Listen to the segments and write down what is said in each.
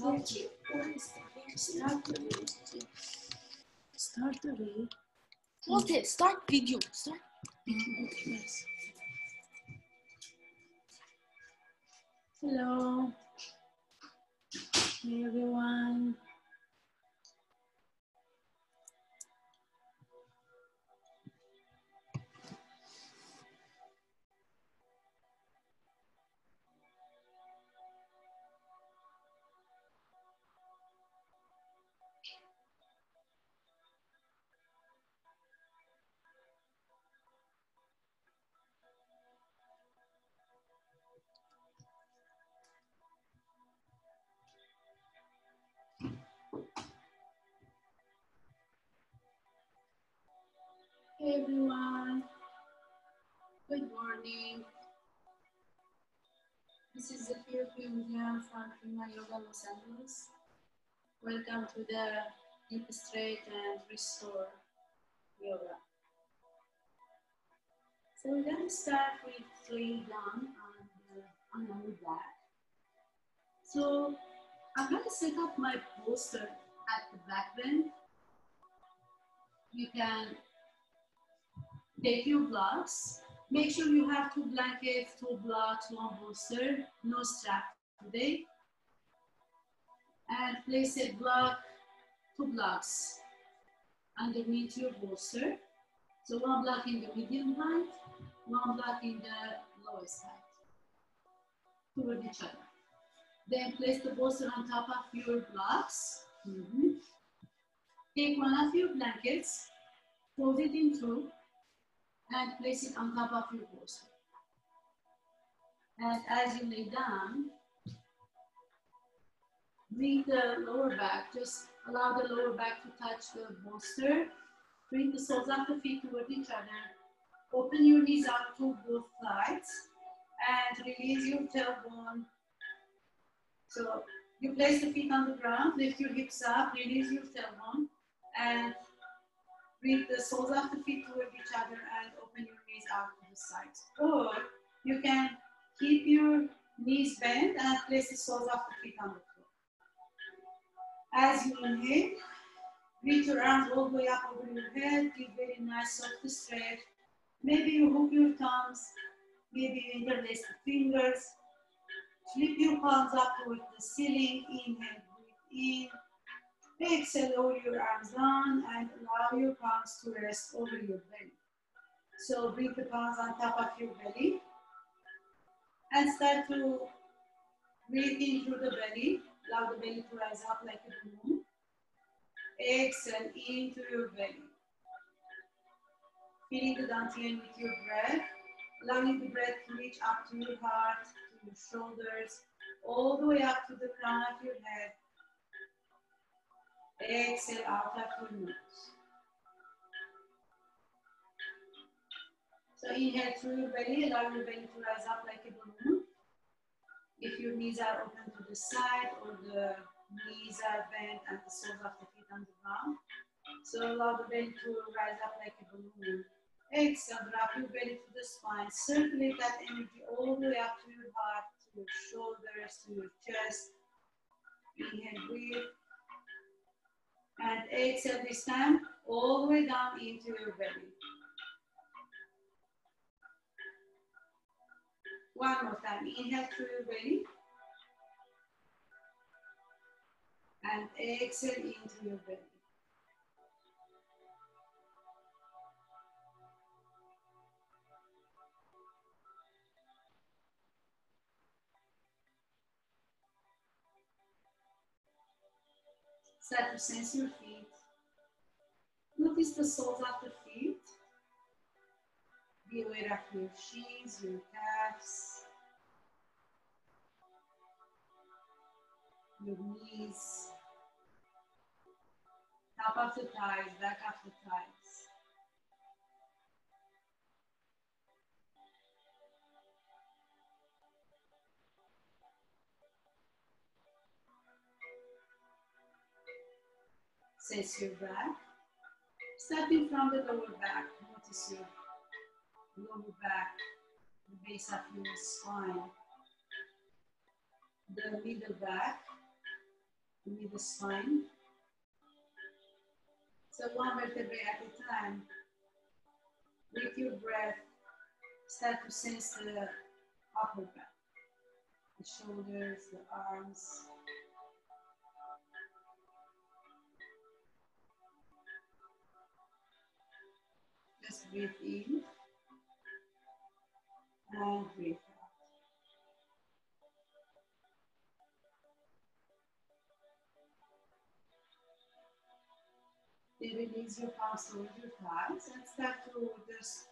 Start Start the video. Start the. Okay, start video. Start. Yes. Hello. Hey everyone. Hey everyone. Good morning. This is Zepure Kouyoumdjian from Prema Yoga Los Angeles. Welcome to the Deep Straight and Restore Yoga. So we're going to start with laying down on, the, on our back. So I'm going to set up my poster at the back bend. You can take your blocks. Make sure you have two blankets, two blocks, one bolster, no strap today. And place a block, two blocks underneath your bolster. So one block in the medium height, one block in the lowest height toward each other. Then place the bolster on top of your blocks. Mm -hmm. Take one of your blankets, fold it in two, and place it on top of your bolster. And as you lay down, bring the lower back, just allow the lower back to touch the bolster. Bring the soles of the feet toward each other. Open your knees out to both sides and release your tailbone. So you place the feet on the ground, lift your hips up, release your tailbone, and bring the soles of the feet toward each other and open your knees out to the sides. Or you can keep your knees bent and place the soles of the feet on the floor. As you inhale, reach your arms all the way up over your head, give very nice soft stretch. Maybe you hook your thumbs, maybe you interlace the fingers. Flip your palms up towards the ceiling, inhale, breathe in. Exhale, lower your arms down and allow your palms to rest over your belly. So bring the palms on top of your belly and start to breathe in through the belly. Allow the belly to rise up like a balloon. Exhale into your belly. Feeling the dantian with your breath. Allowing the breath to reach up to your heart, your shoulders, all the way up to the crown of your head. Exhale out of your nose. So inhale through your belly, allow your belly to rise up like a balloon. If your knees are open to the side or the knees are bent and the soles of the feet on the ground. So allow the belly to rise up like a balloon. Exhale, drop your belly to the spine. Circulate that energy all the way up to your heart, to your shoulders, to your chest. Inhale, breathe. And exhale this time, all the way down into your belly. One more time. Inhale through your belly. And exhale into your belly. To sense your feet. Notice the soles of the feet. Be aware of your shins, your calves, your knees, top of the thighs, back of the thighs. Sense your back. Starting from the lower back, notice your lower back, the base of your spine, the middle back, the spine. So one vertebrae at a time. With your breath, start to sense the upper back, the shoulders, the arms. Just breathe in and breathe out. Then release your palms towards your thighs and start to just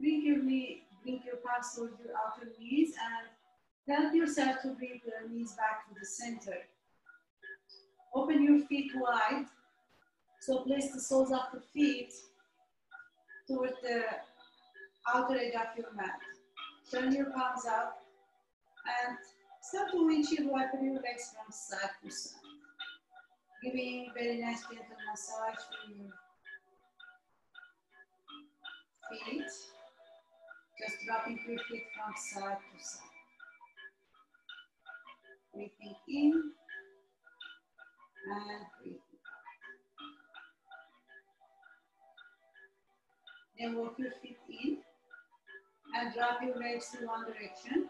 bring your knee, bring your palms towards your outer knees and help yourself to bring your knees back to the center. Open your feet wide. So place the soles of the feet toward the outer edge of your mat. Turn your palms up and start to windshield wiper your legs from side to side. Giving very nice gentle massage to your feet. Just dropping your feet from side to side. Breathing in and breathing Then walk your feet in and drop your legs in one direction.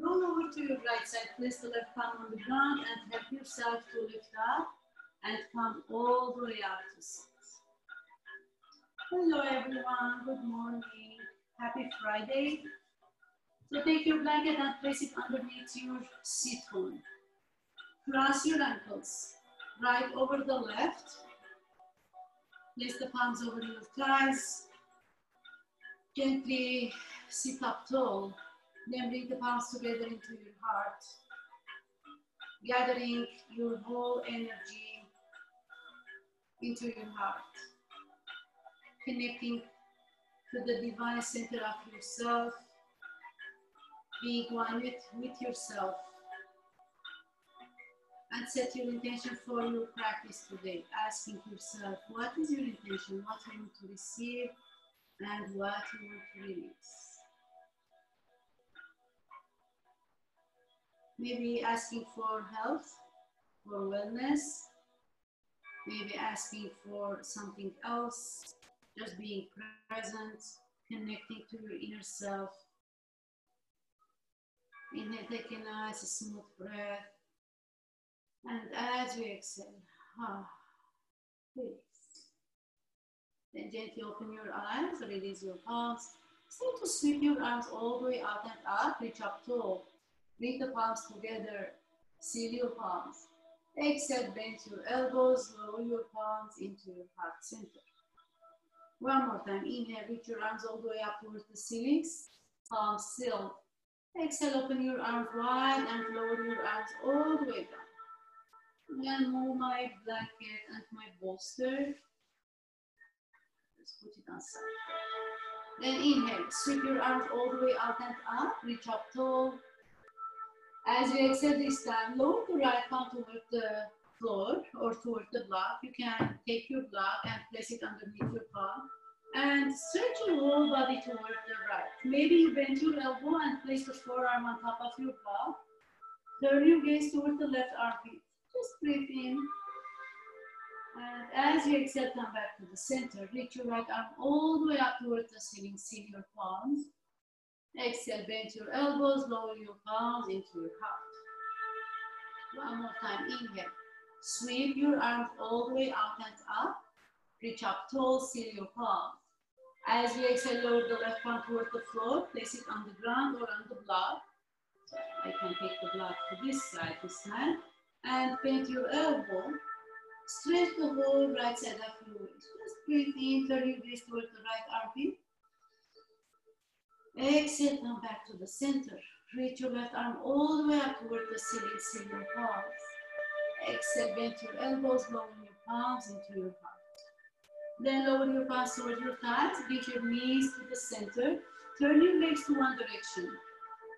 Roll over to your right side, place the left palm on the ground and help yourself to lift up and come all the way up to six. Hello everyone, good morning. Happy Friday. So take your blanket and place it underneath your sit bone. Cross your ankles, right over the left. Place the palms over your thighs. Gently sit up tall. Then bring the palms together into your heart. Gathering your whole energy into your heart. Connecting to the divine center of yourself. Being one with, with yourself. And set your intention for your practice today. Asking yourself, what is your intention? What you want to receive? And what you want to release? maybe asking for health, for wellness, maybe asking for something else, just being present, connecting to your inner self. Inhale, take a nice smooth breath. And as we exhale, ah, release. Then gently open your eyes, release your palms. Start to sweep your arms all the way out and up, reach up tall. Bring the palms together, seal your palms. Exhale, bend your elbows, lower your palms into your heart center. One more time, inhale, reach your arms all the way up towards the ceilings, palms sealed. Exhale, open your arms wide and lower your arms all the way down. Then move my blanket and my bolster. Just put it on side. Then inhale, sweep your arms all the way out and up, reach up tall, as you exhale this time, lower the right palm toward the floor or toward the block. You can take your block and place it underneath your palm and stretch your whole body toward the right. Maybe you bend your elbow and place the forearm on top of your block. Turn your gaze toward the left armpit. Just breathe in. And as you exhale, come back to the center. Reach your right arm all the way up towards the ceiling. Seal your palms. Exhale, bend your elbows, lower your palms into your heart. One more time, inhale. Sweep your arms all the way out and up. Reach up tall, seal your palms. As you exhale, lower the left palm toward the floor. Place it on the ground or on the block. I can take the block to this side this time. And bend your elbow. Stretch the whole right side of your waist. Just breathe in, turn your gaze toward the right armpit. Exhale, come back to the center. Reach your left arm all the way up toward the ceiling, seal your palms. Exhale, bend your elbows, lower your palms into your heart. Then lower your palms toward your thighs, bring your knees to the center. Turn your legs to one direction.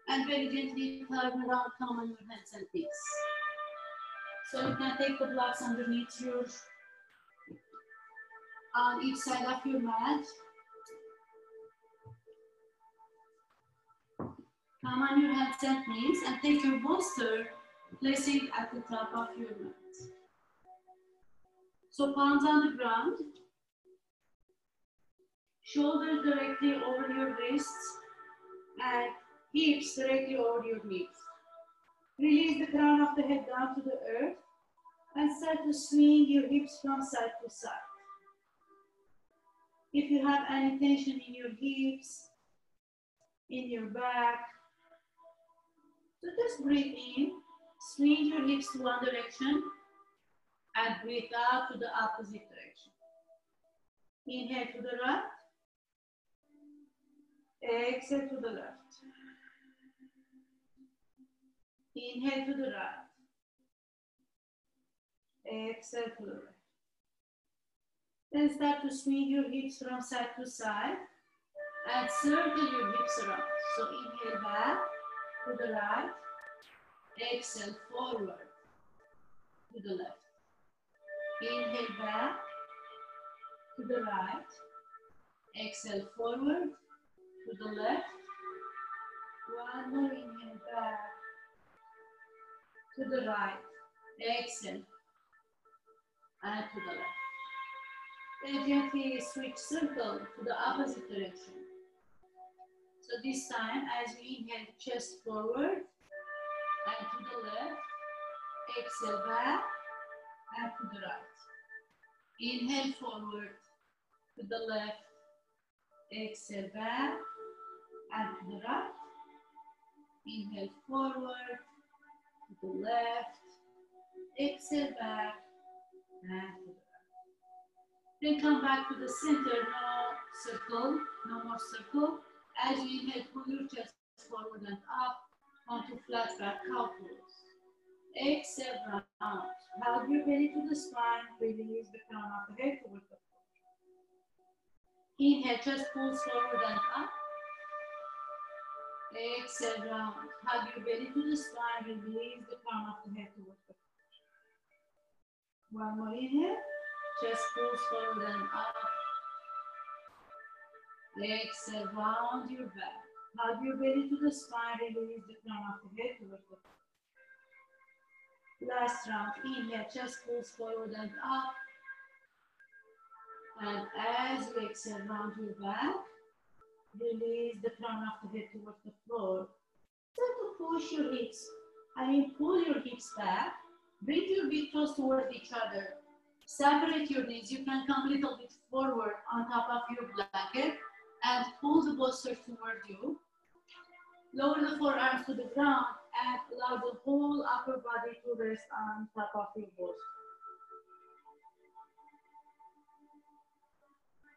And very gently turn around, come on your hands and feet. So you can take the blocks underneath your, on each side of your mat. Come on your hands and knees and take your bolster, placing at the top of your mat. So palms on the ground. Shoulders directly over your wrists and hips directly over your knees. Release the crown of the head down to the earth and start to swing your hips from side to side. If you have any tension in your hips, in your back, so just breathe in, swing your hips to one direction, and breathe out to the opposite direction. Inhale to the right, exhale to the left. Inhale to the right. Exhale to the left. Then start to swing your hips from side to side and circle your hips around. So inhale back to the right, exhale forward to the left. Inhale back to the right, exhale forward to the left. One more inhale back to the right, exhale, and to the left. Then gently switch circle to the opposite direction. So this time, as we inhale, chest forward, and to the left, exhale back, and to the right. Inhale forward, to the left, exhale back, and to the right. Inhale forward, to the left, exhale back, to. Then come back to the center, no circle, no more circle. As you inhale, pull your chest forward and up onto flat back cow pose. Exhale, round. Hug your belly to the spine, release the crown of the head towards the floor. Inhale, chest pulls forward and up. Exhale, round. Hug your belly to the spine, release the crown of the head towards the floor. One more inhale. Chest pulls forward and up. Exhale, round your back. Hug your belly to the spine, release the crown of the head towards the floor. Last round, inhale, chest pulls forward and up. And as you exhale, round your back. Release the crown of the head towards the floor. Start to push your hips. I mean, pull your hips back. Bring your big toes towards each other. Separate your knees. You can come a little bit forward on top of your blanket and pull the bolster toward you. Lower the forearms to the ground and allow the whole upper body to rest on top of your bolster.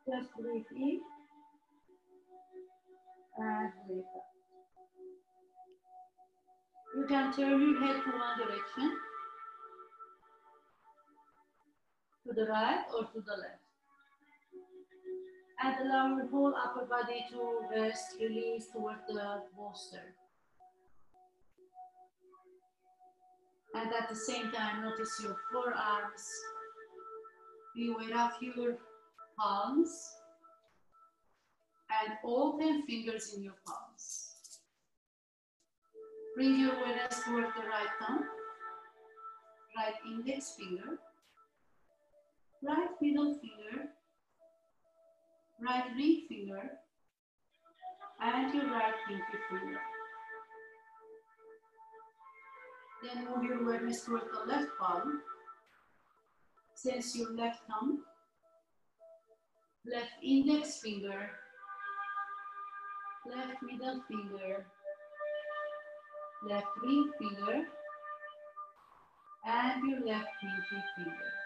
Just breathe in and breathe out. You can turn your head to one direction, to the right or to the left. And allow your whole upper body to rest, release toward the bolster. And at the same time, notice your forearms. Be aware of your palms and all 10 fingers in your palms. Bring your awareness toward the right thumb, right index finger, right middle finger, right ring finger, and your right pinky finger. Then move your awareness toward the left palm. Sense your left thumb, left index finger, left middle finger, left ring finger, and your left pinky finger.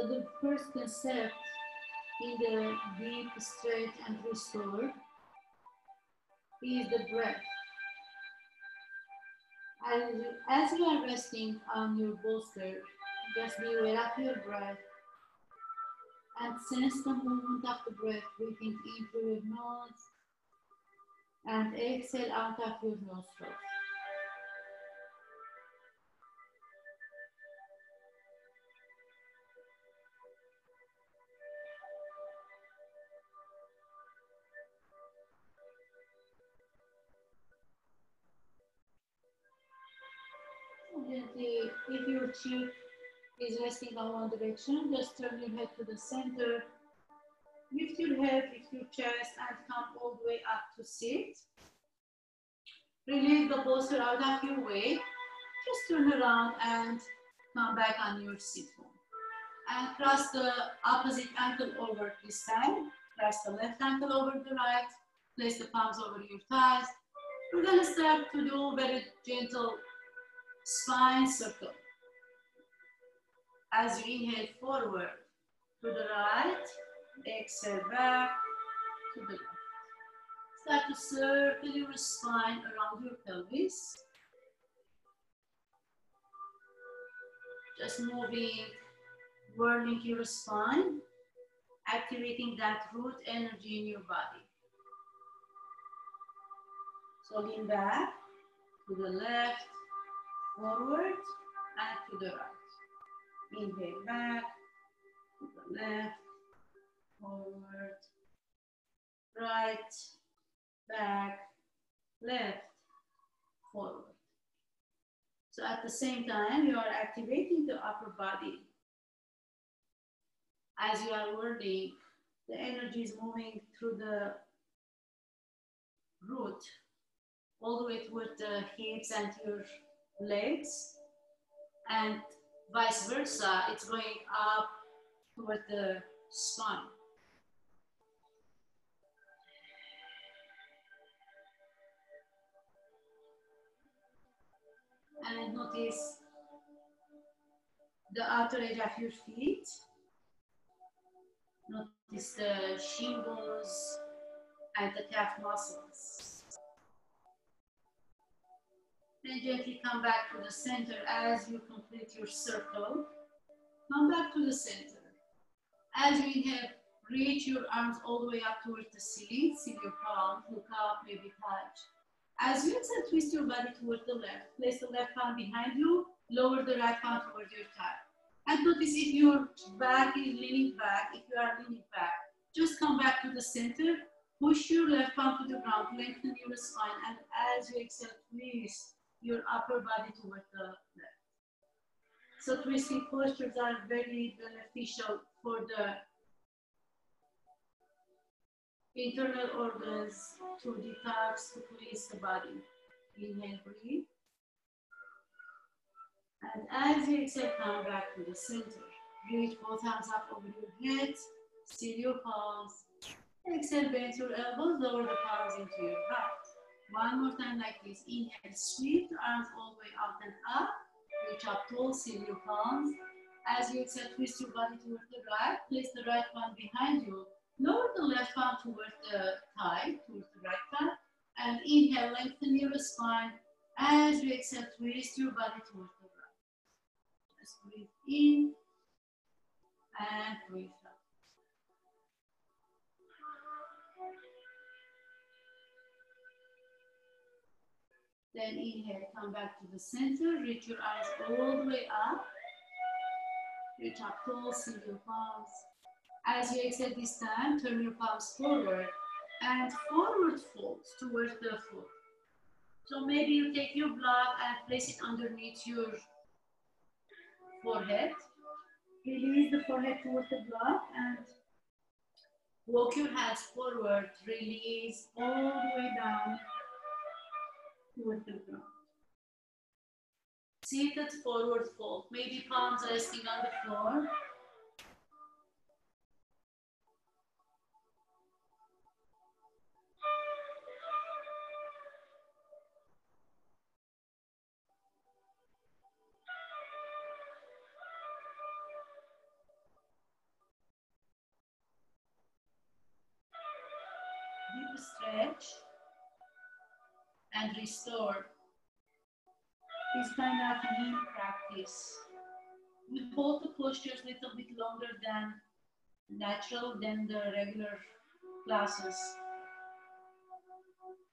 So the first concept in the deep, straight, and restored is the breath. As you are resting on your bolster, just be aware of your breath and sense the movement of the breath, breathing in through your nose and exhale out of your nostrils. Is resting on one direction, just turn your head to the center. Lift your head, lift your chest, and come all the way up to sit. Release the bolster out of your way. Just turn around and come back on your seat. And cross the opposite ankle over this time. Cross the left ankle over the right. Place the palms over your thighs. We're gonna start to do very gentle spine circle. As you inhale forward to the right, exhale back to the left. Start to circle your spine around your pelvis. Just moving, whirling your spine, activating that root energy in your body. So lean back to the left, forward, and to the right. Inhale back, left, forward, right, back, left, forward. So at the same time, you are activating the upper body. As you are whirling, the energy is moving through the root all the way toward the hips and your legs, and vice versa, it's going up toward the spine. And notice the outer edge of your feet. Notice the shin bones and the calf muscles. Then gently come back to the center as you complete your circle. Come back to the center. As you inhale, reach your arms all the way up towards the ceiling. See your palms, look up, maybe touch. As you exhale, twist your body towards the left. Place the left palm behind you, lower the right palm towards your thigh. And notice if your back is leaning back, if you are leaning back, just come back to the center, push your left palm to the ground, lengthen your spine, and as you exhale, twist your upper body toward the left. So twisting postures are very beneficial for the internal organs to detox, to cleanse the body. Inhale, breathe. And as you exhale, come back to the center. Reach both hands up over your head. Seal your palms. Exhale, bend your elbows, lower the palms into your heart. One more time like this. Inhale, sweep the arms all the way out and up. Reach up tall, seal your palms. As you exhale, twist your body towards the right. Place the right palm behind you. Lower the left palm towards the thigh, towards the right thigh. And inhale, lengthen your spine. As you exhale, twist your body towards the right. Just breathe in and breathe Then inhale, come back to the center, reach your eyes all the way up. Reach up tall, seal your palms. As you exhale this time, turn your palms forward and forward fold towards the foot. So maybe you take your block and place it underneath your forehead. Release the forehead towards the block and walk your hands forward. Release all the way down Seated forward fold. Maybe palms resting on the floor. And restore this kind of yin practice. We hold the postures a little bit longer than natural than the regular classes.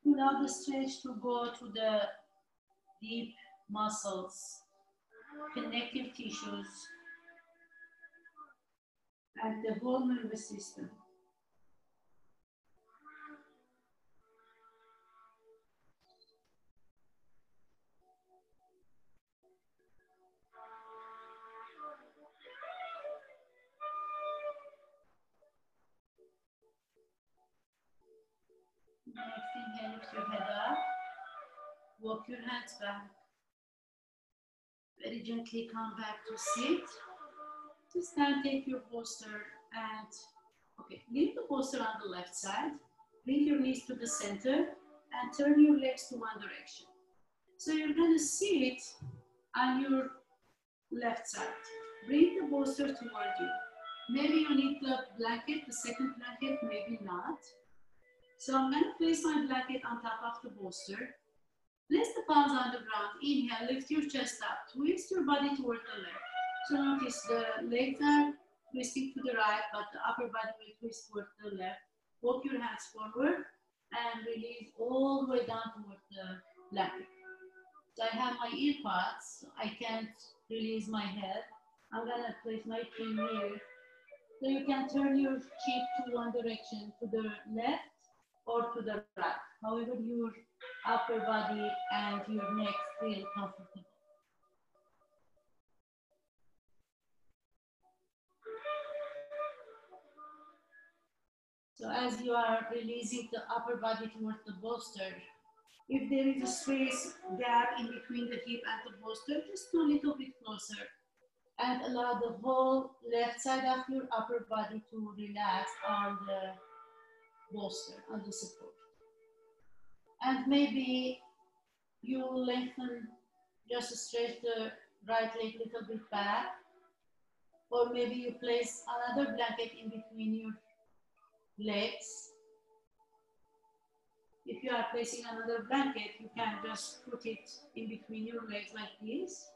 Allow the stretch to go to the deep muscles, connective tissues, and the whole nervous system. Next inhale, lift your head up. Walk your hands back. Very gently come back to sit. Just now take your bolster and, okay, leave the bolster on the left side. Bring your knees to the center and turn your legs to one direction. So you're gonna sit on your left side. Bring the bolster toward you. Maybe you need the blanket, the second blanket, maybe not. So I'm gonna place my blanket on top of the bolster. Place the palms on the ground. Inhale, lift your chest up. Twist your body toward the left. So notice the legs are twisting to the right, but the upper body will twist toward the left. Walk your hands forward and release all the way down toward the blanket. So I have my ear pods. I can't release my head. I'm gonna place my chin here. So you can turn your cheek to one direction, to the left or to the right. However, your upper body and your neck feel comfortable. So as you are releasing the upper body towards the bolster, if there is a space gap in between the hip and the bolster, just go a little bit closer and allow the whole left side of your upper body to relax on the bolster, and the support. And maybe you lengthen, just stretch the right leg a little bit back, or maybe you place another blanket in between your legs. If you are placing another blanket, you can just put it in between your legs like this.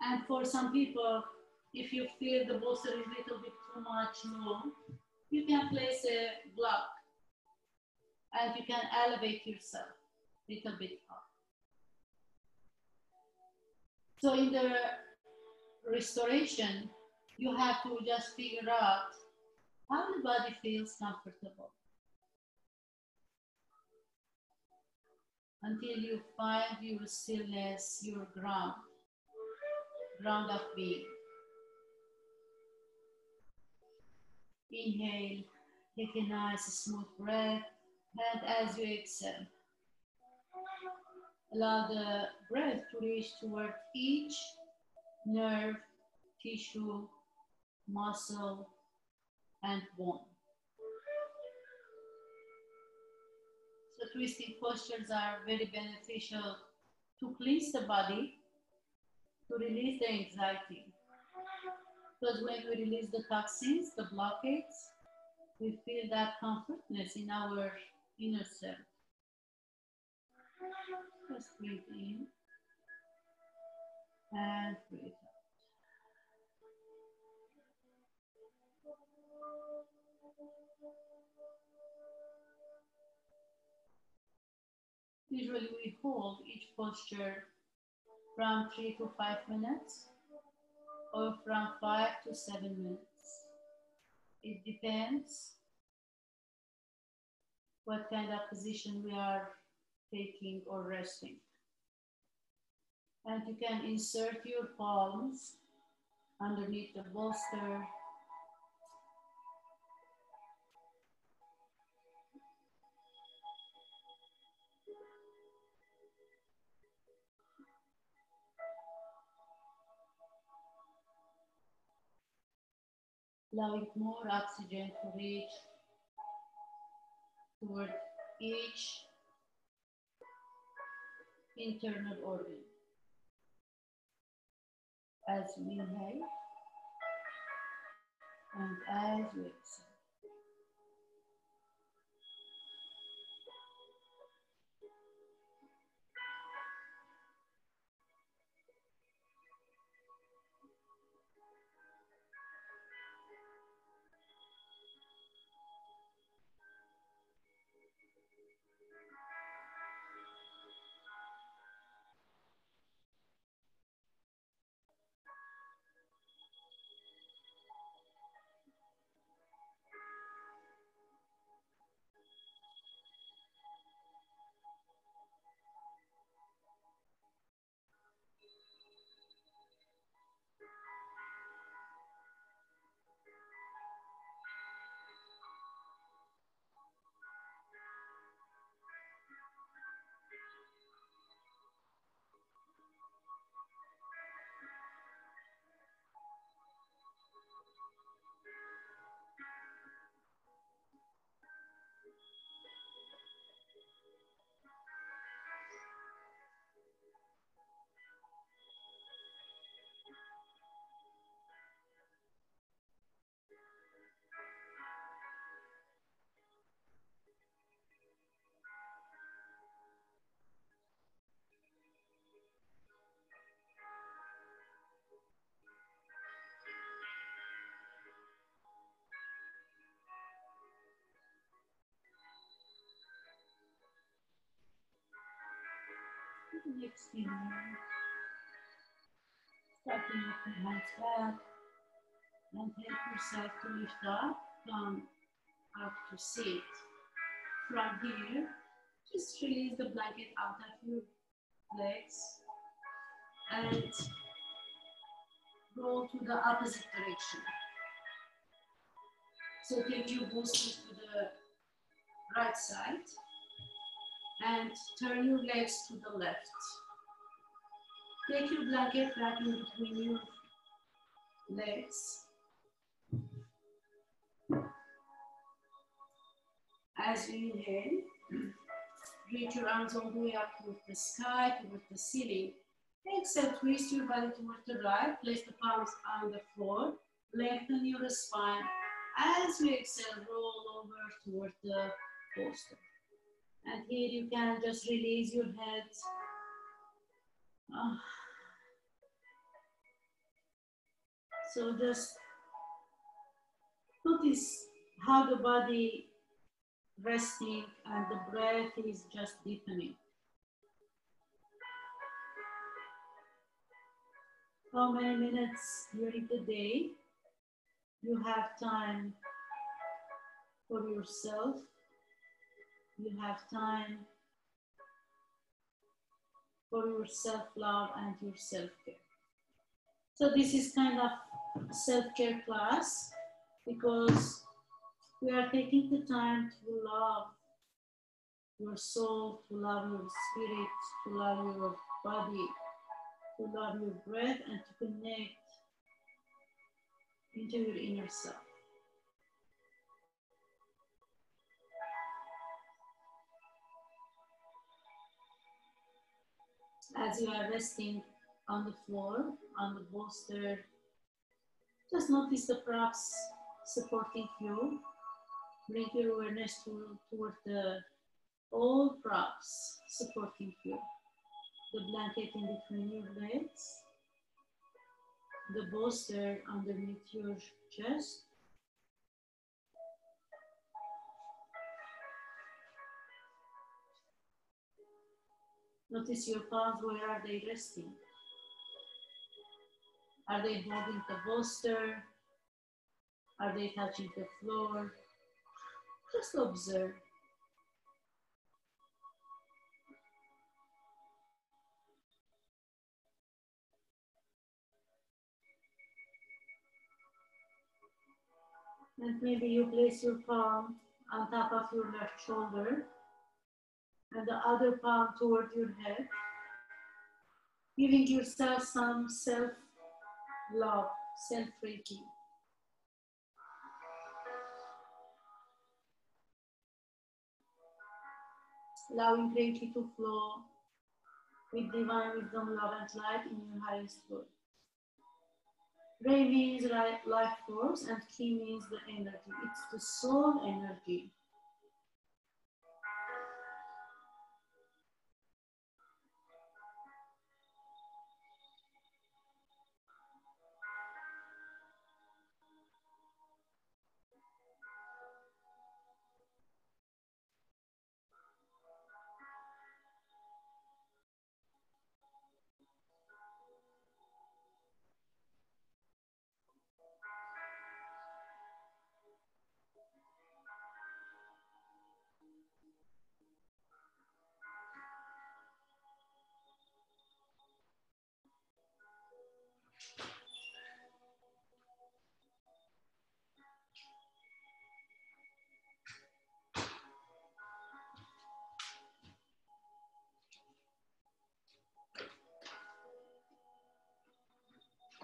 And for some people, if you feel the bolster is a little bit much long, you can place a block and you can elevate yourself a little bit up. So in the restoration, you have to just figure out how the body feels comfortable. Until you find your stillness, your ground, ground of being. Inhale, take a nice smooth breath, and as you exhale, allow the breath to reach toward each nerve, tissue, muscle, and bone. So twisting postures are very beneficial to cleanse the body, to release the anxiety. Because when we release the toxins, the blockades, we feel that comfortness in our inner self. Just breathe in and breathe out. Usually we hold each posture from three to five minutes or from five to seven minutes. It depends what kind of position we are taking or resting. And you can insert your palms underneath the bolster allowing more oxygen to reach toward each internal organ. As we inhale and as we exhale. Exhale. Starting with the hands back and help yourself to lift up, come up to sit. From here, just release the blanket out of your legs and roll to the opposite direction. So take your bolster to the right side and turn your legs to the left. Take your blanket back in between your legs. As you inhale, reach your arms all the way up towards the sky, towards the ceiling. Exhale, twist your body towards the right, place the palms on the floor, lengthen your spine. As you exhale, roll over towards the bolster. And here you can just release your head. Ah. So just notice how the body resting and the breath is just deepening. How many minutes during the day you have time for yourself? You have time for your self-love and your self-care. So this is kind of self-care class because we are taking the time to love your soul, to love your spirit, to love your body, to love your breath, and to connect into your inner self. As you are resting on the floor, on the bolster, just notice the props supporting you. Bring your awareness to, toward the all props supporting you. The blanket in between your legs, the bolster underneath your chest, Notice your palms, where are they resting? Are they holding the bolster? Are they touching the floor? Just observe. And maybe you place your palm on top of your left shoulder and the other palm toward your head, giving yourself some self love, self Reiki. allowing Reiki to flow with divine wisdom, love, and light in your highest good. Rei means life force, and Ki means the energy. It's the soul energy.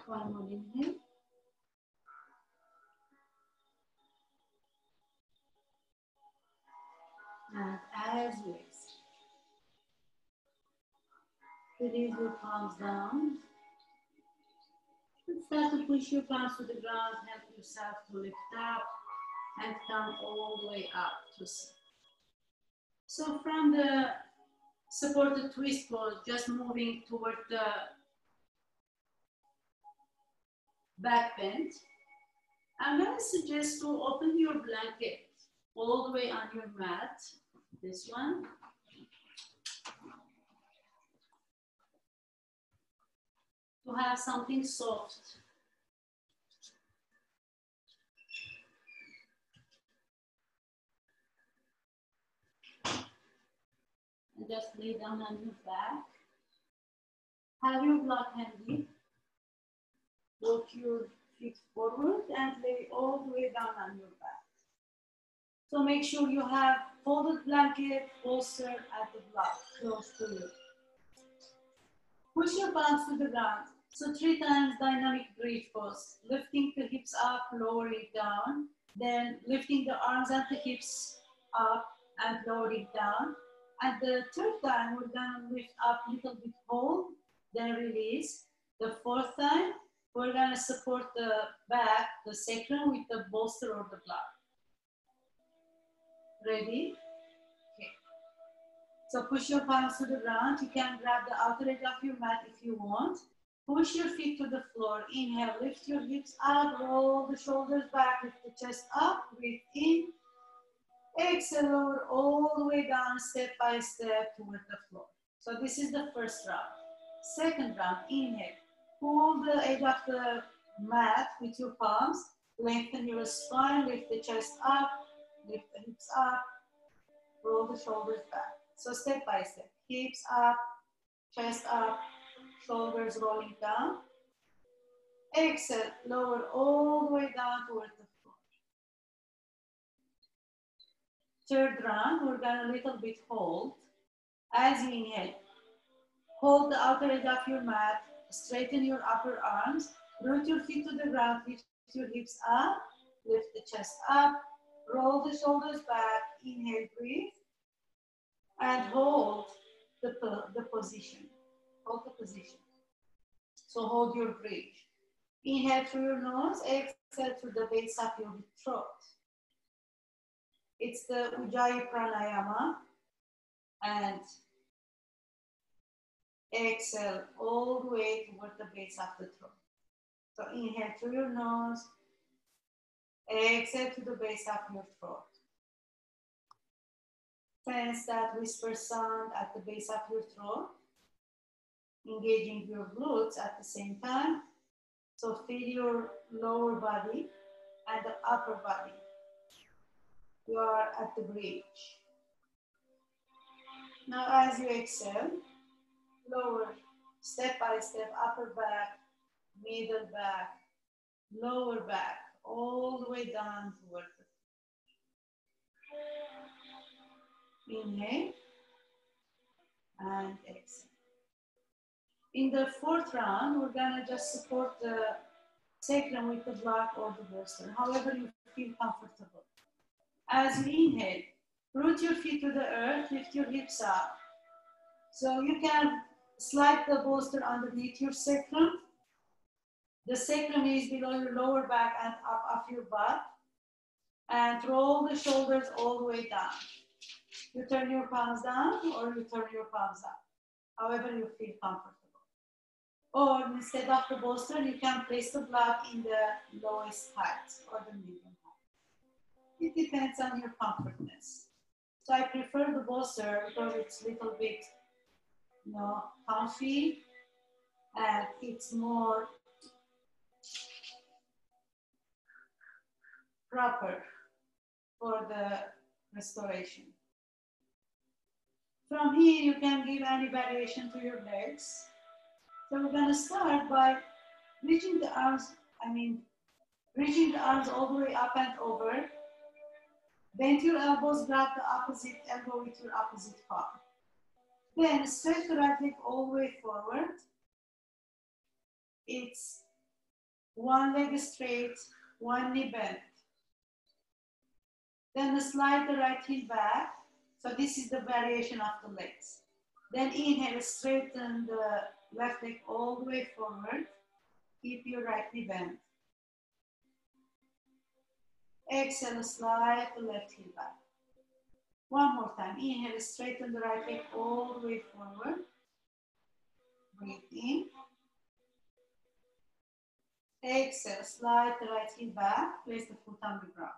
One more inhale. And as you exhale, release your palms down. And start to push your palms to the ground. Help yourself to lift up and come all the way up to sit. So from the supported twist pose, just moving toward the back bend. I'm going to suggest to open your blanket all the way on your mat, this one. to have something soft. And just lay down on your back. Have your block handy. Walk your feet forward and lay all the way down on your back. So make sure you have folded blanket, bolster at the block close to you. Push your palms to the ground. So three times dynamic bridge pose, lifting the hips up, lowering down, then lifting the arms and the hips up and lowering down. And the third time, we're gonna lift up a little bit hold, then release. The fourth time, we're gonna support the back, the sacrum with the bolster or the block. Ready? Okay. So push your palms to the ground. You can grab the outer edge of your mat if you want. Push your feet to the floor. Inhale, lift your hips up, roll the shoulders back, lift the chest up, breathe in. Exhale, lower all the way down, step by step toward the floor. So this is the first round. Second round, inhale. Pull the edge of the mat with your palms. Lengthen your spine, lift the chest up, lift the hips up, roll the shoulders back. So step by step, hips up, chest up, shoulders rolling down. Exhale, lower all the way down towards the floor. Third round, we're gonna a little bit hold. As you inhale, hold the outer edge of your mat, straighten your upper arms, root your feet to the ground, lift your hips up, lift the chest up, roll the shoulders back, inhale, breathe, and hold the, the position. Hold the position. So hold your bridge. Inhale through your nose, exhale through the base of your throat. It's the Ujjayi Pranayama. And exhale all the way toward the base of the throat. So inhale through your nose, exhale to the base of your throat. Sense that whisper sound at the base of your throat engaging your glutes at the same time. So feel your lower body and the upper body. You are at the bridge. Now as you exhale, lower, step by step, upper back, middle back, lower back, all the way down towards the Inhale and exhale. In the fourth round, we're gonna just support the sacrum with the block or the bolster, however you feel comfortable. As you inhale, root your feet to the earth, lift your hips up. So you can slide the bolster underneath your sacrum. The sacrum is below your lower back and up off your butt. And roll the shoulders all the way down. You turn your palms down or you turn your palms up, however you feel comfortable. Or instead of the bolster, you can place the block in the lowest height or the medium height. It depends on your comfortness. So I prefer the bolster because it's a little bit, know, comfy and it's more proper for the restoration. From here, you can give any variation to your legs. So we're going to start by reaching the arms, I mean, reaching the arms all the way up and over. Bend your elbows, grab the opposite elbow with your opposite palm. Then stretch the right leg all the way forward. It's one leg straight, one knee bent. Then slide the right heel back. So this is the variation of the legs. Then inhale, straighten the left leg all the way forward. Keep your right knee bent. Exhale, slide the left heel back. One more time. Inhale, straighten the right leg all the way forward. Breathe in. Exhale, slide the right heel back. Place the foot on the ground.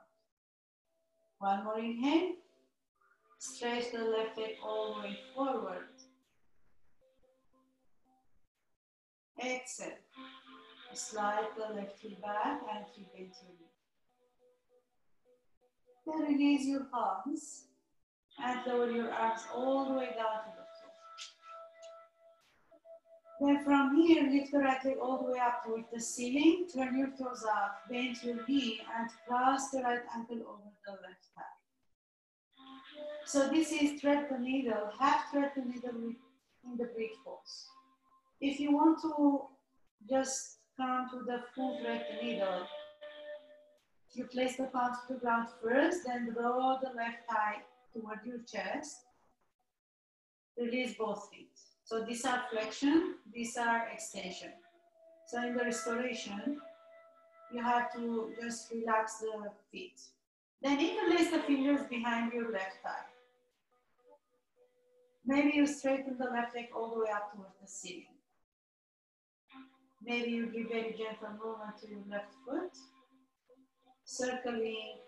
One more inhale. Stretch the left leg all the way forward. exhale. Slide the left heel back and keep bend your knee. Then release your palms and lower your arms all the way down to the floor. Then from here, lift the right leg all the way up towards the ceiling. Turn your toes up, bend your knee, and cross the right ankle over the left thigh. So this is thread the needle, half thread the needle in the bridge pose. If you want to just come to the full thread the needle, you place the palms to the ground first, then draw the left thigh toward your chest. Release both feet. So these are flexion, these are extension. So in the restoration, you have to just relax the feet. Then interlace the fingers behind your left thigh. Maybe you straighten the left leg all the way up towards the ceiling. Maybe you give very gentle movement to your left foot, circling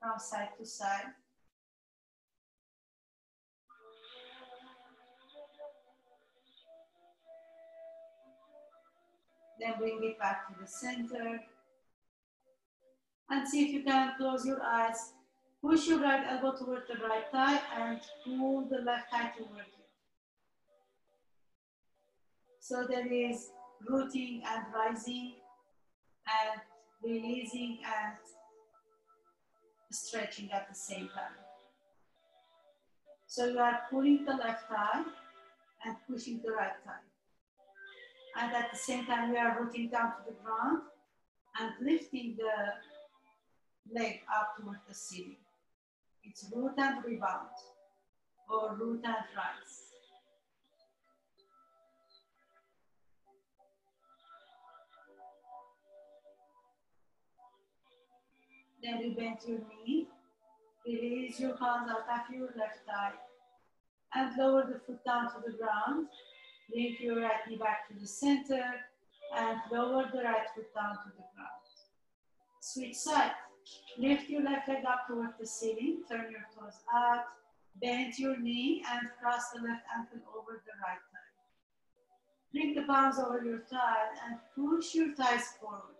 from side to side. Then bring it back to the center. And see if you can close your eyes. Push your right elbow towards the right thigh and pull the left thigh toward you. So there is rooting and rising and releasing and stretching at the same time. So you are pulling the left thigh and pushing the right thigh. And at the same time, we are rooting down to the ground and lifting the leg up toward the ceiling. It's root and rebound or root and rise. Then you bend your knee, release your hands out of your left thigh, and lower the foot down to the ground. Bring your right knee back to the center, and lower the right foot down to the ground. Switch side. Lift your left leg up towards the ceiling, turn your toes out, bend your knee, and cross the left ankle over the right thigh. Bring the palms over your thigh and push your thighs forward.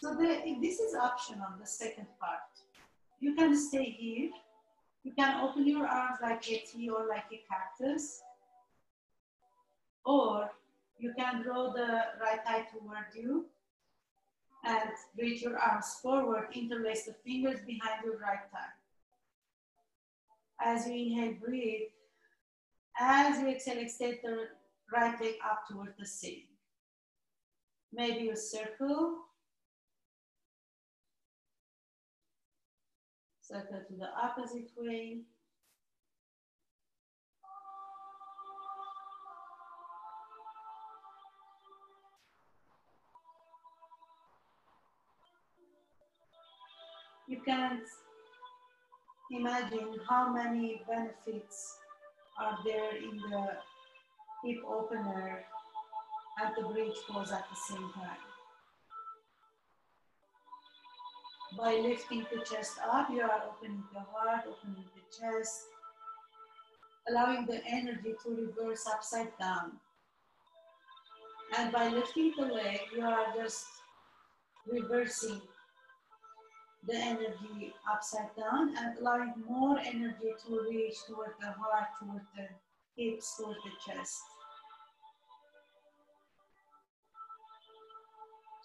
So the, this is optional, the second part. You can stay here. You can open your arms like a T or like a cactus. Or you can draw the right thigh toward you and reach your arms forward, interlace the fingers behind your right thigh. As you inhale, breathe. As you exhale, extend the right leg up toward the ceiling. Maybe you circle circle to the opposite way. You can't imagine how many benefits are there in the hip opener and the bridge pose at the same time. By lifting the chest up, you are opening the heart, opening the chest, allowing the energy to reverse upside down. And by lifting the leg, you are just reversing the energy upside down and allowing more energy to reach toward the heart, toward the hips, toward the chest.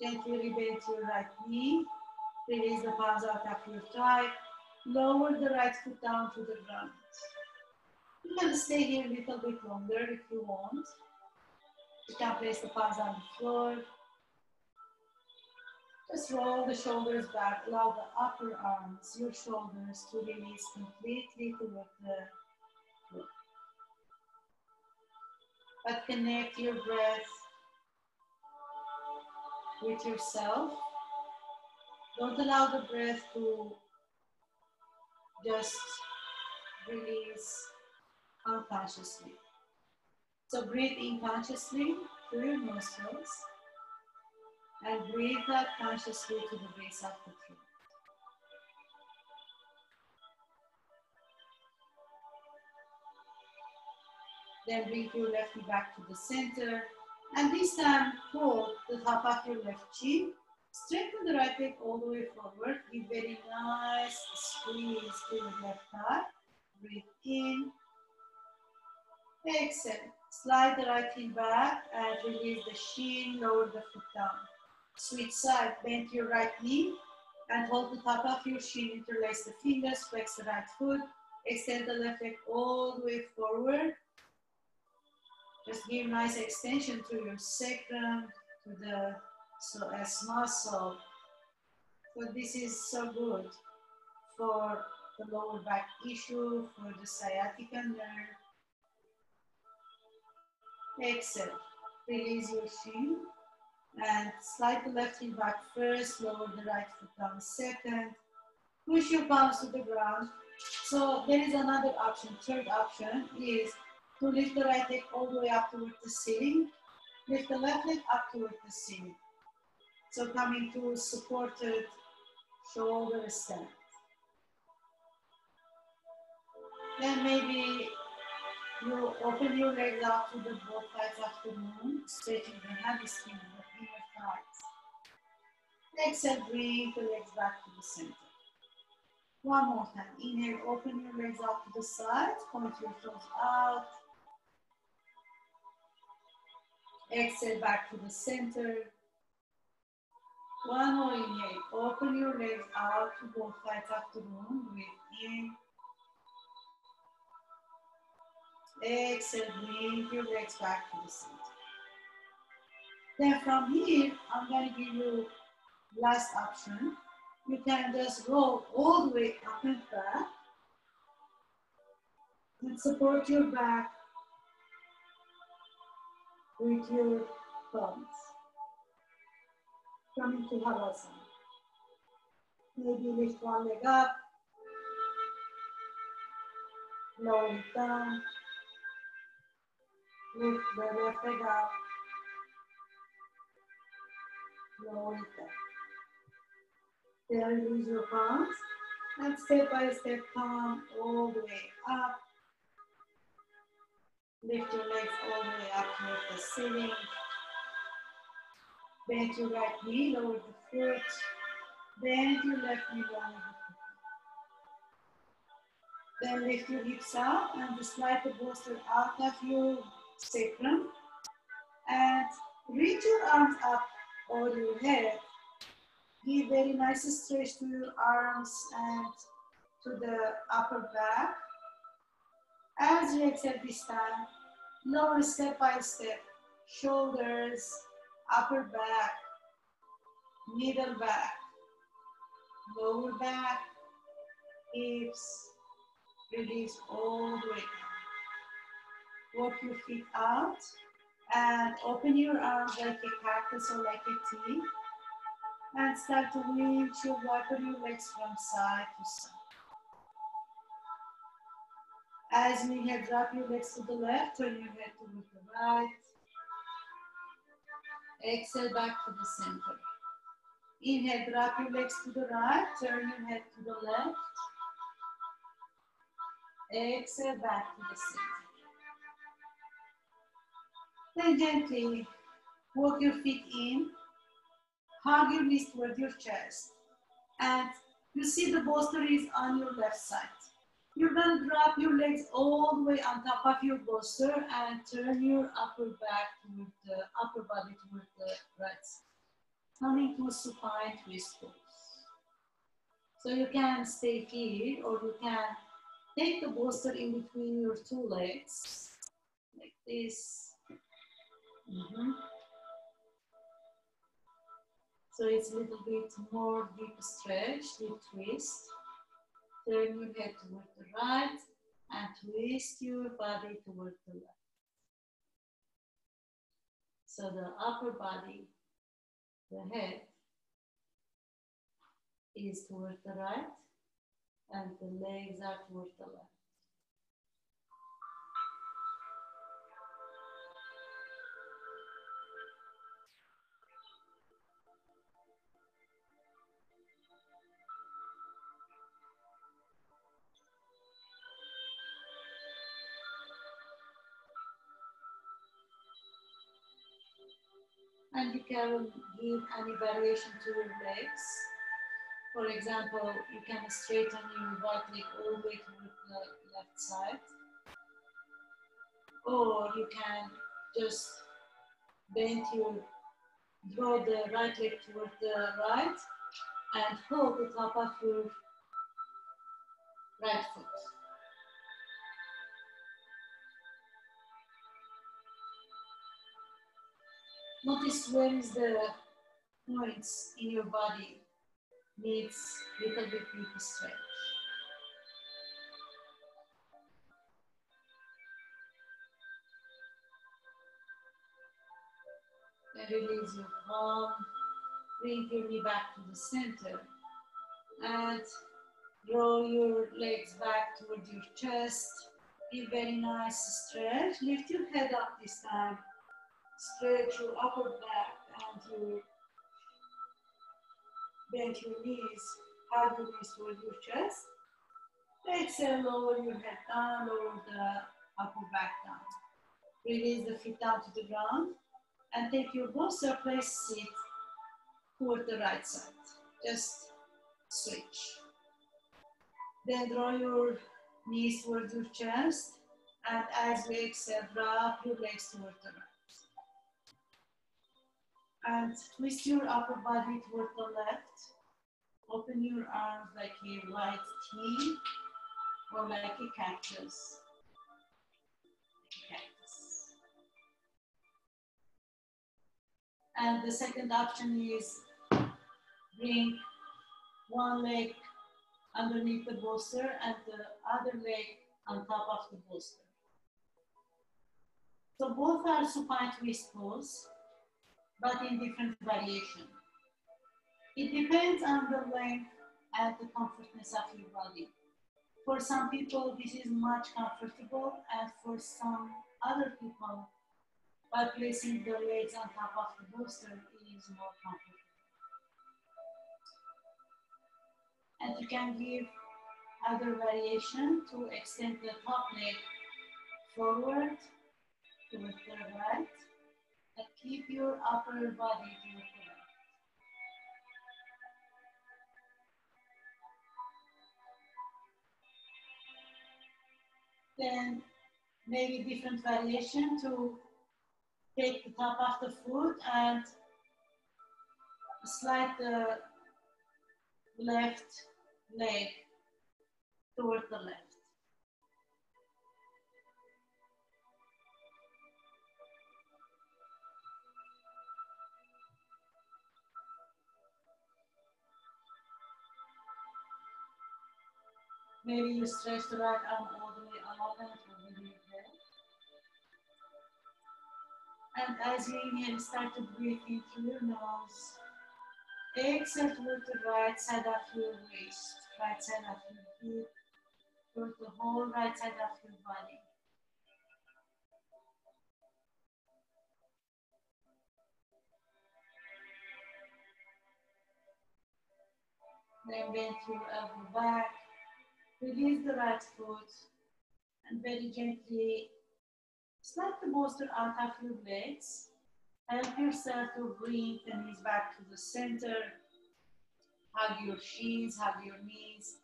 Gently bend your right knee. Release the palms out of your thigh. Lower the right foot down to the ground. You can stay here a little bit longer if you want. You can place the palms on the floor. Just roll the shoulders back. Allow the upper arms, your shoulders to release completely toward the. But connect your breath with yourself don't allow the breath to just release unconsciously. So breathe in consciously through your nostrils and breathe out consciously to the base of the throat. Then bring your left knee back to the center. And this time, hold the top of your left chin. Straighten the right leg all the way forward. Give very nice squeeze to the left thigh. Breathe in. Exhale. Slide the right heel back and release the shin. Lower the foot down. Switch side. Bend your right knee and hold the top of your shin. Interlace the fingers. Flex the right foot. Extend the left leg all the way forward. Just give nice extension to your sacrum, to the psoas muscle. So this is so good for the lower back issue, for the sciatica nerve. Exhale. Release your shin and slide the left heel back first, lower the right foot down second. Push your palms to the ground. So there is another option. Third option is to lift the right leg all the way up toward the ceiling. Lift the left leg up toward the ceiling. So coming to supported shoulder stand. Then maybe you open your legs out to the both sides of the moon, stretching the hamstring and thighs. Exhale, bring the legs back to the center. One more time. Inhale, open your legs out to the sides, point your toes out. Exhale, back to the center. One more inhale, open your legs out to both sides of the room. Breathe in. Exhale, bring your legs back to the center. Then from here, I'm going to give you last option. You can just roll all the way up and back and support your back with your thumbs. Coming to Halasana. Maybe lift one leg up, lower it down, lift the left leg up, lower it. Then release your palms and step by step palm all the way up. Lift your legs all the way up to the ceiling. Bend your right knee, lower the foot. Bend your left knee, lower the foot. Then lift your hips up and slide the bolster out of your sacrum. And reach your arms up over your head. Give very nice stretch to your arms and to the upper back. As you exhale this time, lower step by step, shoulders, upper back, middle back, lower back, hips, release all the way. Walk your feet out and open your arms like a cactus or like a T and start to windshield wiper your legs from side to side. As you inhale, drop your legs to the left, turn your head to the right. Exhale back to the center. Inhale, drop your legs to the right, turn your head to the left. Exhale back to the center. Then gently walk your feet in, hug your knees toward your chest, and you see the bolster is on your left side. You're gonna drop your legs all the way on top of your bolster and turn your upper back toward the upper body toward the right side. Coming to a supine twist pose. So you can stay here or you can take the bolster in between your two legs, like this. Mm-hmm. So it's a little bit more deep stretch, deep twist. Turn your head toward the right and twist your body toward the left. So the upper body, the head, is toward the right and the legs are toward the left. Give any variation to your legs. For example, you can straighten your right leg all the way to the left side. Or you can just bend your, draw the right leg toward the right and hold the top of your right foot. Notice where is the points in your body needs little bit deeper stretch. Release your palm, bring your knee back to the center and draw your legs back towards your chest. Give very nice stretch. Lift your head up this time. Stretch your upper back and you bend your knees, hug your knees towards your chest. Exhale, lower your head down, lower the upper back down. Release the feet down to the ground and take your bolster place seat toward the right side. Just switch. Then draw your knees towards your chest and as we exhale, drop your legs toward the right. And twist your upper body toward the left. Open your arms like a wide T or like a cactus. cactus. And the second option is bring one leg underneath the bolster and the other leg on top of the bolster. So both are supine twist pose but in different variation. It depends on the length and the comfortness of your body. For some people, this is much comfortable, and for some other people, by placing the legs on top of the bolster, it is more comfortable. And you can give other variation to extend the top leg forward to the right but keep your upper body to floor. Then maybe different variation to take the top of the foot and slide the left leg toward the left. Maybe you stretch the right arm all the way up and over your head. And as you inhale, start to breathe in through your nose. Exhale through the right side of your waist, right side of your hip, through the whole right side of your body. Then bend your elbow back. Release the right foot and very gently slide the bolster out of your legs. Help yourself to bring the knees back to the center. Hug your shins, hug your knees.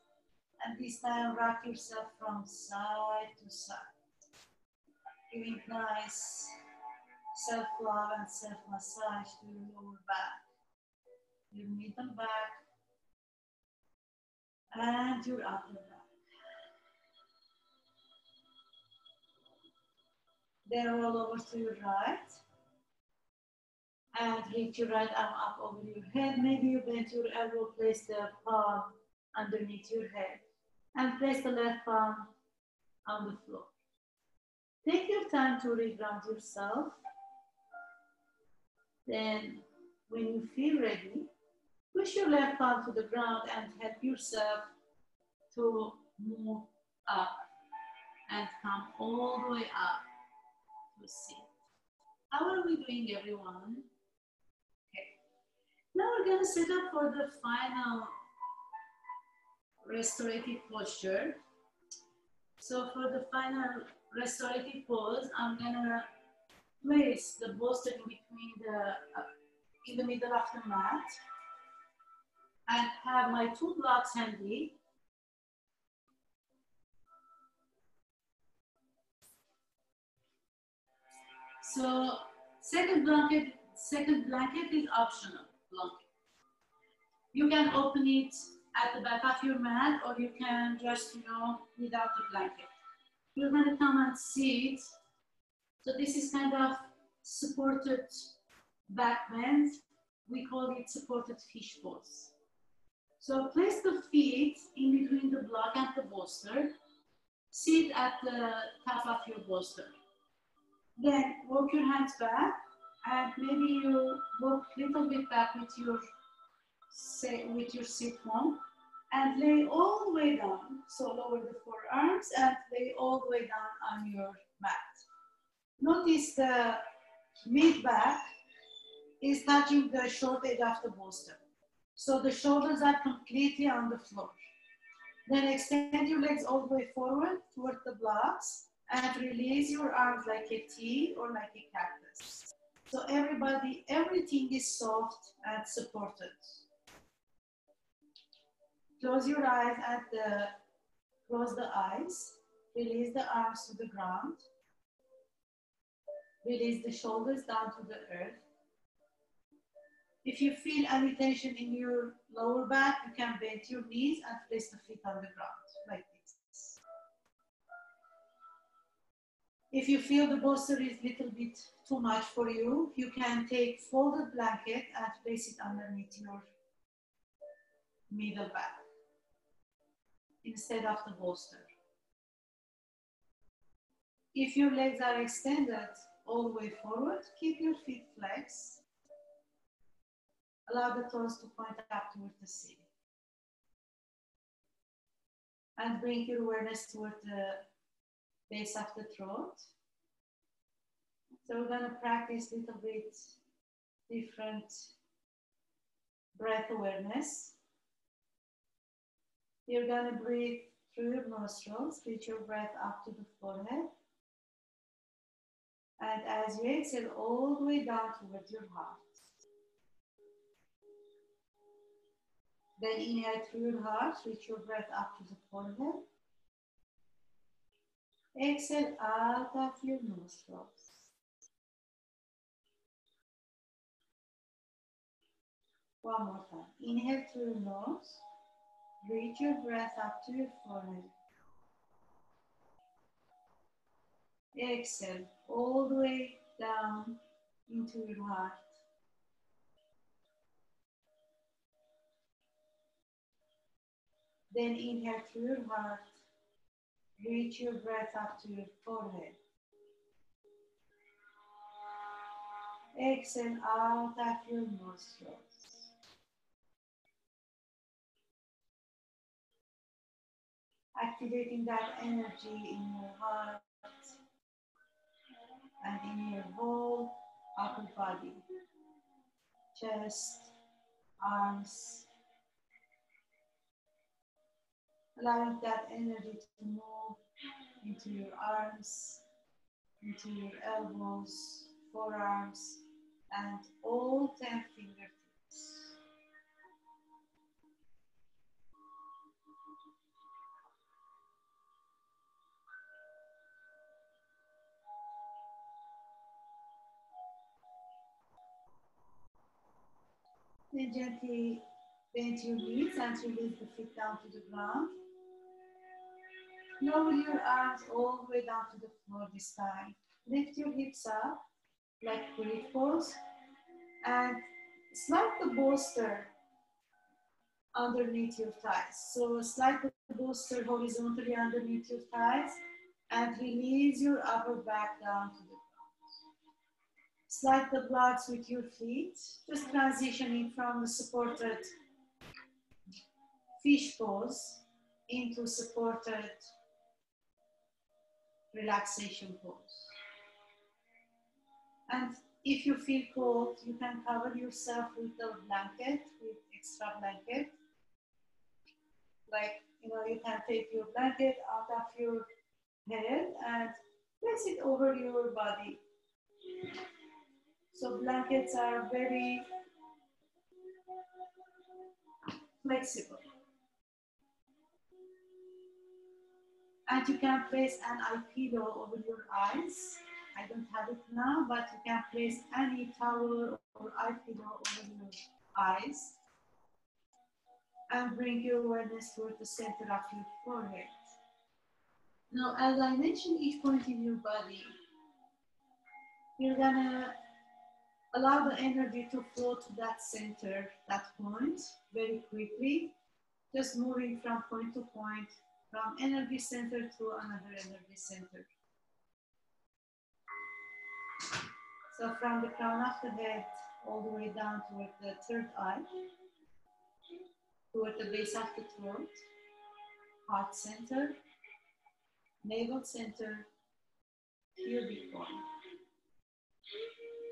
And this time rock yourself from side to side. Giving nice self-love and self-massage to your lower back, your middle back, and your upper back. Then roll over to your right. And reach your right arm up over your head. Maybe you bend your elbow, place the palm underneath your head. And place the left palm on the floor. Take your time to reground yourself. Then, when you feel ready, push your left palm to the ground and help yourself to move up and come all the way up see. How are we doing, everyone? Okay. Now we're going to set up for the final restorative posture. So for the final restorative pose, I'm going to place the bolster in between the, uh, in the middle of the mat and have my two blocks handy. So second blanket, second blanket is optional blanket. You can open it at the back of your mat or you can just, you know, without the blanket. You're gonna come and sit. So this is kind of supported back bend. We call it supported fish pose. So place the feet in between the block and the bolster. Sit at the top of your bolster. Then walk your hands back and maybe you walk a little bit back with your say with your sit bone and lay all the way down. So lower the forearms and lay all the way down on your mat. Notice the mid back is touching the short edge of the bolster. So the shoulders are completely on the floor. Then extend your legs all the way forward toward the blocks and release your arms like a T or like a cactus. So everybody, everything is soft and supported. Close your eyes and the, close the eyes. Release the arms to the ground. Release the shoulders down to the earth. If you feel any tension in your lower back, you can bend your knees and place the feet on the ground, like If you feel the bolster is a little bit too much for you, you can take folded blanket and place it underneath your middle back instead of the bolster. If your legs are extended all the way forward, keep your feet flexed Allow the toes to point up toward the ceiling. And bring your awareness toward the base of the throat. So we're going to practice a little bit different breath awareness. You're going to breathe through your nostrils, reach your breath up to the forehead. And as you exhale all the way down towards your heart. Then inhale through your heart, reach your breath up to the forehead. Exhale out of your nostrils. One more time. Inhale through your nose. Reach your breath up to your forehead. Exhale all the way down into your heart. Then inhale through your heart. Reach your breath up to your forehead. Exhale out of your nostrils. Activating that energy in your heart and in your whole upper body, chest, arms, allowing that energy to move into your arms, into your elbows, forearms, and all 10 fingertips. Then gently bend your knees and release the feet down to the ground. Lower your arms all the way down to the floor this time. Lift your hips up like bridge pose and slide the bolster underneath your thighs. So slide the bolster horizontally underneath your thighs and release your upper back down to the ground. Slide the blocks with your feet, just transitioning from the supported fish pose into supported relaxation pose. And if you feel cold, you can cover yourself with a blanket, with extra blanket. Like, you know, you can take your blanket out of your head and place it over your body. So blankets are very flexible. And you can place an eye pillow over your eyes. I don't have it now, but you can place any towel or eye pillow over your eyes. And bring your awareness toward the center of your forehead. Now, as I mentioned each point in your body, you're gonna allow the energy to flow to that center, that point, very quickly. Just moving from point to point, from energy center to another energy center. So from the crown of the head all the way down toward the third eye, toward the base of the throat, heart center, navel center, pubic bone.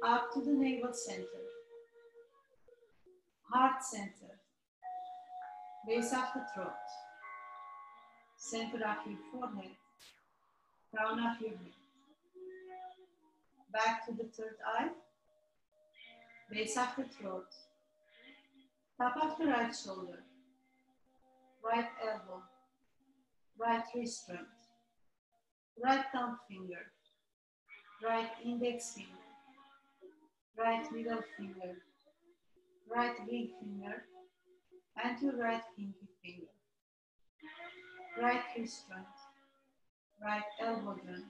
Up to the navel center, heart center, base of the throat, center of your forehead, crown of your head. Back to the third eye, base of the throat, top of the right shoulder, right elbow, right wrist joint, right thumb finger, right index finger, right middle finger, right ring finger, and your right pinky finger, right wrist joint, right elbow joint,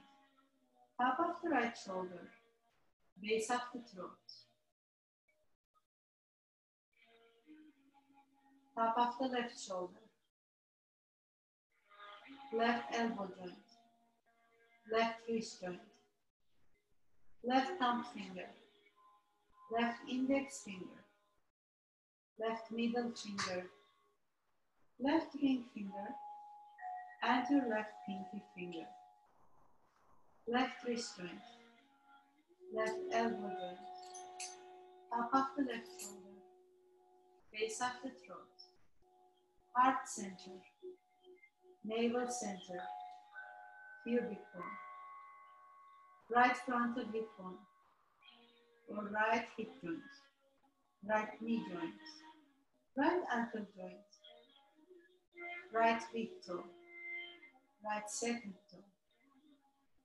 top of the right shoulder, base of the throat, top of the left shoulder, left elbow joint, left wrist joint, left thumb finger, left index finger, left middle finger, left ring finger, and your left pinky finger, left wrist joint, left elbow joint, top of the left shoulder, base of the throat, heart center, navel center, pubic bone, right frontal hip bone, or right hip joint, right knee joint, right ankle joint, right big toe, right second toe,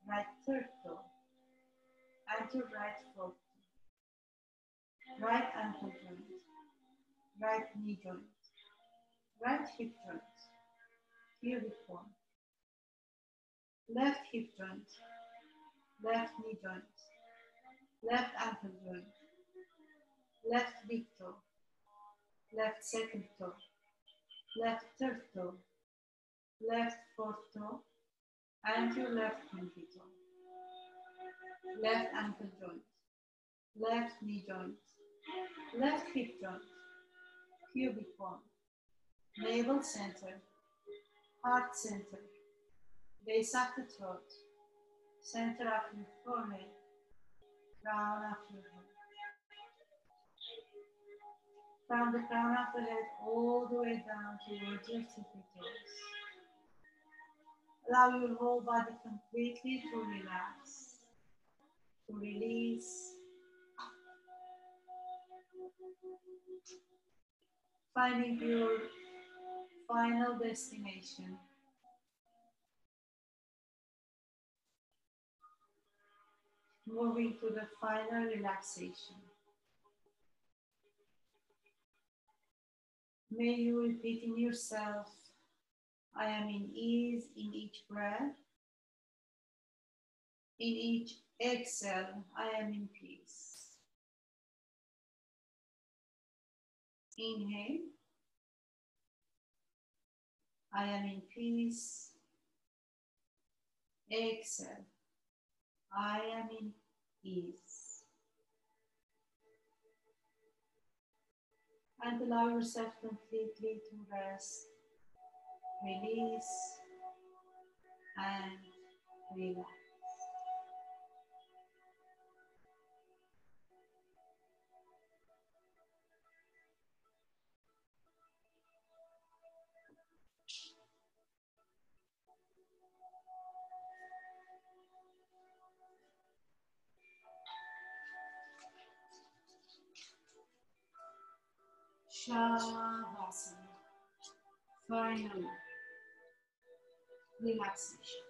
right third toe, and your right fourth toe, right ankle joint, right knee joint, right hip joint, pubic bone, left hip joint, left knee joint, left ankle joint, left big toe, left second toe, left third toe, left fourth toe, and your left pinky toe, left ankle joint, left knee joint, left hip joint, pubic bone, navel center, heart center, base of the throat, center of your forehead, crown of your head. From the crown of the head all the way down towards your tippy toes. Allow your whole body completely to relax, to release. Finding your final destination. Moving to the final relaxation. May you repeat in yourself, I am in ease in each breath. In each exhale, I am in peace. Inhale. I am in peace. Exhale. I am in ease. And allow yourself completely to rest, release and relax. Shavasana, final relaxation.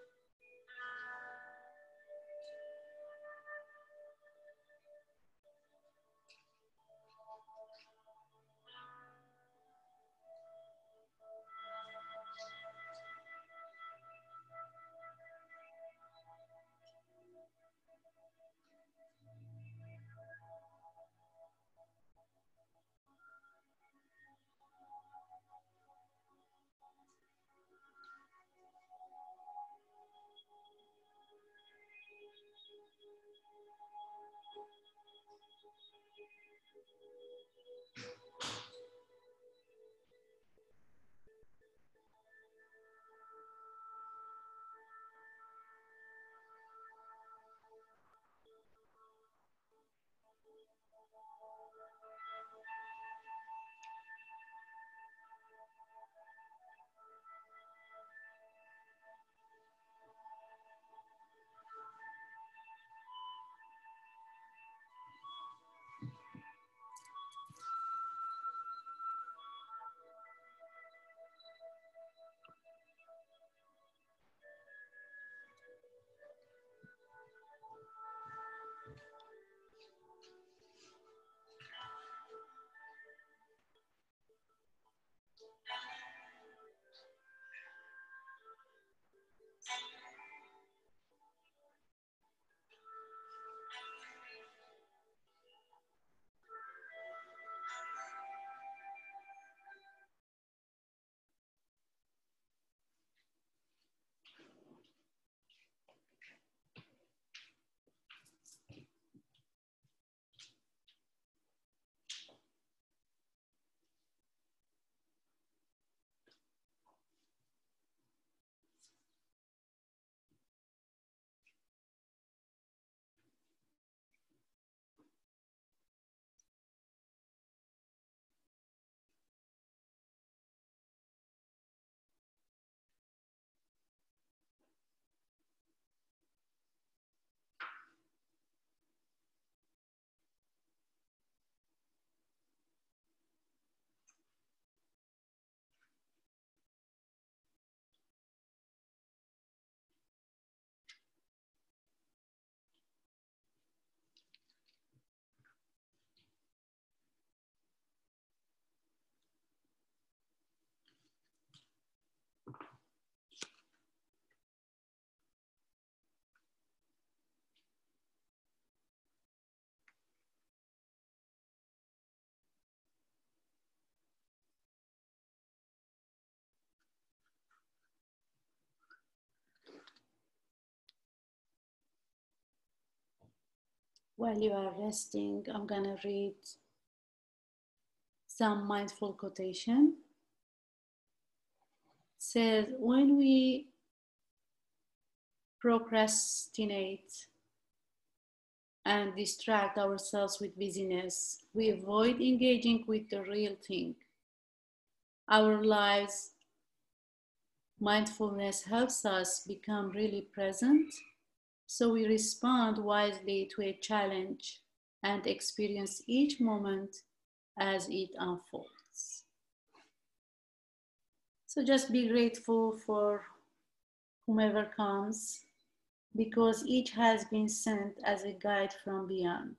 While you are resting, I'm going to read some mindful quotation. It says, when we procrastinate and distract ourselves with busyness, we avoid engaging with the real thing. Our lives, mindfulness helps us become really present so we respond wisely to a challenge and experience each moment as it unfolds. So just be grateful for whomever comes because each has been sent as a guide from beyond.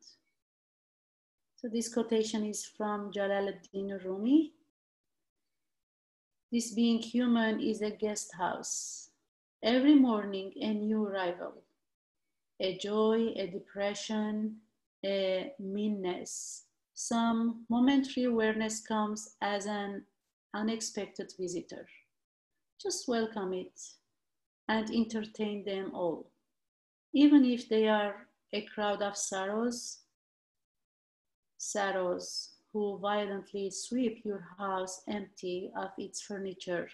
So this quotation is from Jalaluddin Rumi. This being human is a guest house. Every morning, a new arrival a joy, a depression, a meanness. Some momentary awareness comes as an unexpected visitor. Just welcome it and entertain them all. Even if they are a crowd of sorrows, sorrows who violently sweep your house empty of its furniture.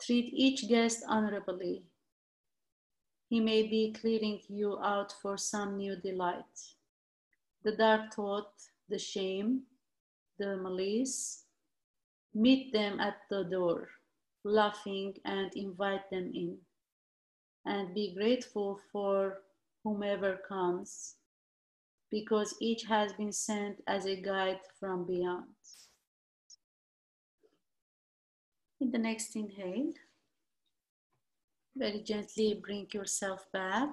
Treat each guest honorably he may be clearing you out for some new delight. The dark thought, the shame, the malice, meet them at the door, laughing and invite them in. And be grateful for whomever comes, because each has been sent as a guide from beyond. In the next inhale, very gently bring yourself back.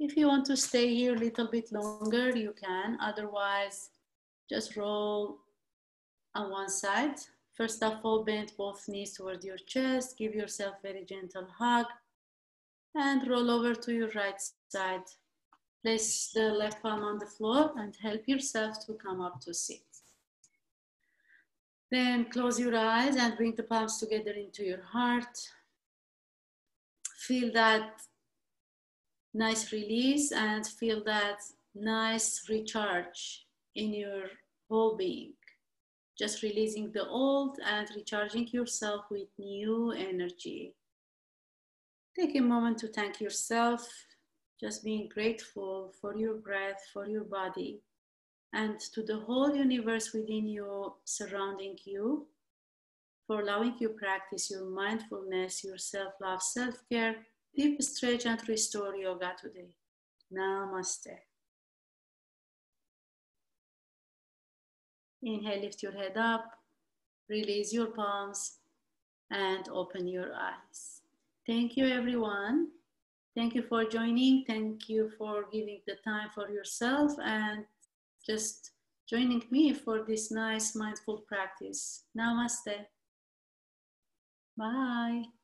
If you want to stay here a little bit longer, you can. Otherwise, just roll on one side. First of all, bend both knees toward your chest. Give yourself very gentle hug and roll over to your right side. Place the left palm on the floor and help yourself to come up to sit. Then close your eyes and bring the palms together into your heart. Feel that nice release and feel that nice recharge in your whole being. Just releasing the old and recharging yourself with new energy. Take a moment to thank yourself, just being grateful for your breath, for your body, and to the whole universe within you, surrounding you, for allowing you practice your mindfulness, your self love, self care, deep stretch, and restore yoga today. Namaste. Inhale, lift your head up, release your palms, and open your eyes. Thank you, everyone. Thank you for joining. Thank you for giving the time for yourself and just joining me for this nice mindful practice. Namaste. Bye.